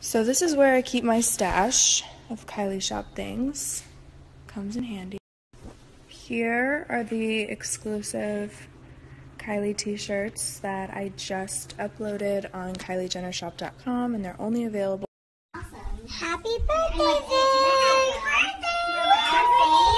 So this is where I keep my stash of Kylie shop things. Comes in handy. Here are the exclusive Kylie t-shirts that I just uploaded on kyliejennershop.com and they're only available Happy birthday, Vic! Kiva.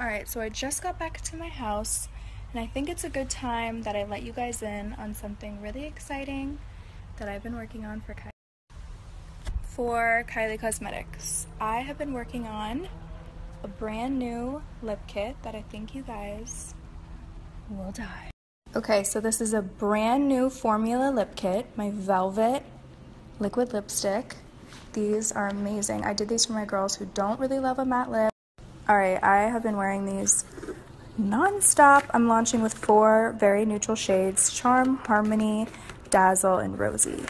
Alright, so I just got back to my house and I think it's a good time that I let you guys in on something really exciting that I've been working on for Kylie. For Kylie Cosmetics, I have been working on a brand new lip kit that I think you guys will die. Okay, so this is a brand new formula lip kit, my Velvet liquid lipstick. These are amazing. I did these for my girls who don't really love a matte lip. All right, I have been wearing these non-stop. I'm launching with four very neutral shades, Charm, Harmony, Dazzle, and Rosy.